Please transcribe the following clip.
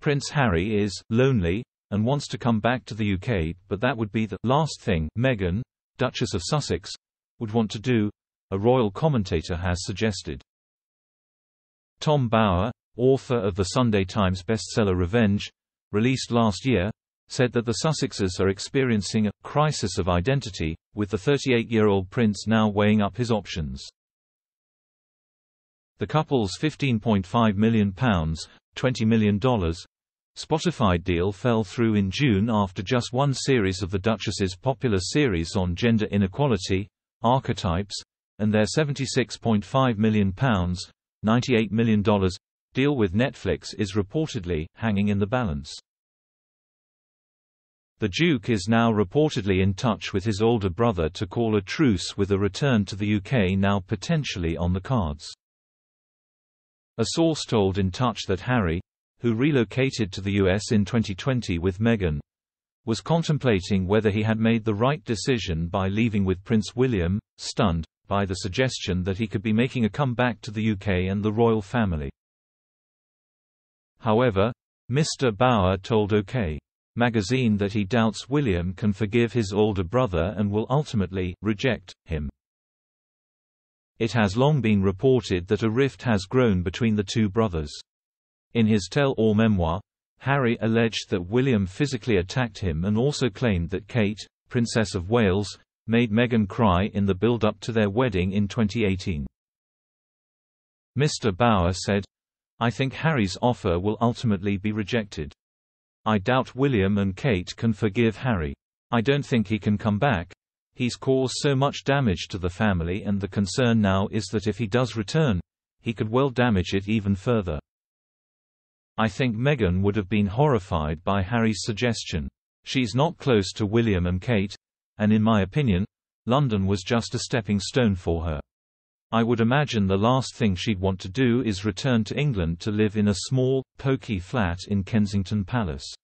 Prince Harry is lonely and wants to come back to the UK, but that would be the last thing Meghan, Duchess of Sussex, would want to do, a royal commentator has suggested. Tom Bower, author of the Sunday Times bestseller Revenge, released last year, said that the Sussexes are experiencing a crisis of identity, with the 38-year-old prince now weighing up his options. The couple's £15.5 million, $20 million, Spotify deal fell through in June after just one series of the Duchess's popular series on gender inequality, Archetypes, and their £76.5 million, $98 million, deal with Netflix is reportedly hanging in the balance. The Duke is now reportedly in touch with his older brother to call a truce with a return to the UK now potentially on the cards. A source told In Touch that Harry, who relocated to the US in 2020 with Meghan, was contemplating whether he had made the right decision by leaving with Prince William, stunned by the suggestion that he could be making a comeback to the UK and the royal family. However, Mr. Bower told OK magazine that he doubts William can forgive his older brother and will ultimately reject him. It has long been reported that a rift has grown between the two brothers. In his tell-all memoir, Harry alleged that William physically attacked him and also claimed that Kate, Princess of Wales, made Meghan cry in the build-up to their wedding in 2018. Mr. Bower said, I think Harry's offer will ultimately be rejected. I doubt William and Kate can forgive Harry. I don't think he can come back. He's caused so much damage to the family and the concern now is that if he does return, he could well damage it even further. I think Meghan would have been horrified by Harry's suggestion. She's not close to William and Kate, and in my opinion, London was just a stepping stone for her. I would imagine the last thing she'd want to do is return to England to live in a small, poky flat in Kensington Palace.